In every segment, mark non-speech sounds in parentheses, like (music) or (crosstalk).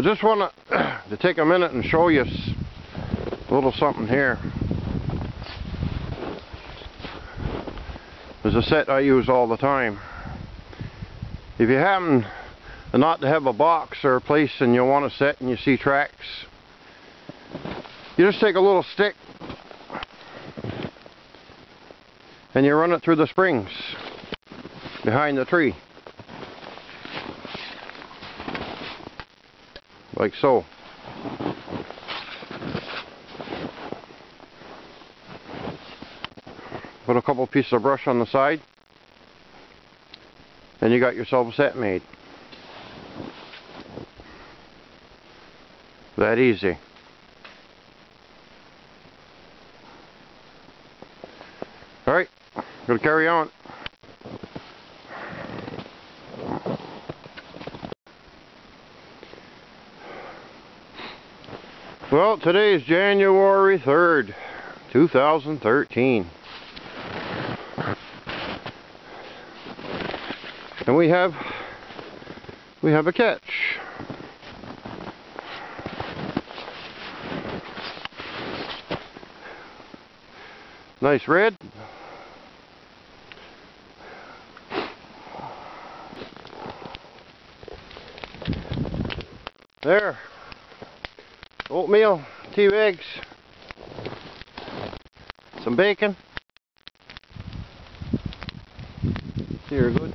I just want (clears throat) to, take a minute and show you a little something here. There's a set I use all the time. If you happen not to have a box or a place and you want to set and you see tracks, you just take a little stick and you run it through the springs behind the tree. Like so. Put a couple pieces of brush on the side and you got yourself a set made. That easy. Alright, gonna carry on. Well, today is January 3rd, 2013. And we have we have a catch. Nice red. There. Oatmeal, two eggs, some bacon. Here, good.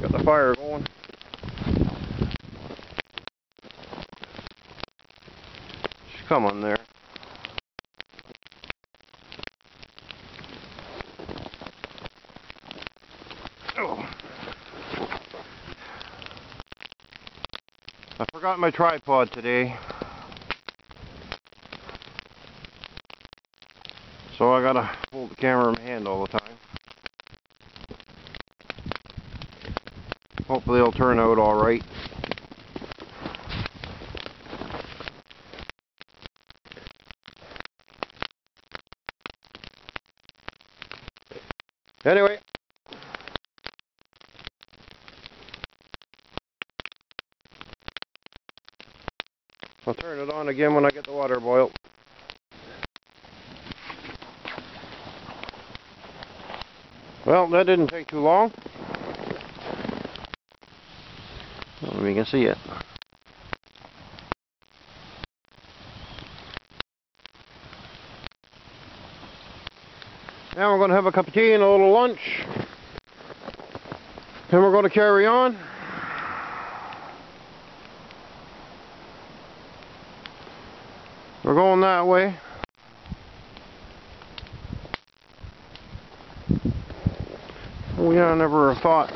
Got the fire going. Come on there. Oh. I forgot my tripod today. So I gotta hold the camera in my hand all the time. Hopefully it'll turn out alright. Anyway. I'll turn it on again when I get the water boiled. Well, that didn't take too long. We can see it. Now we're going to have a cup of tea and a little lunch. And we're going to carry on. We're going that way. I never thought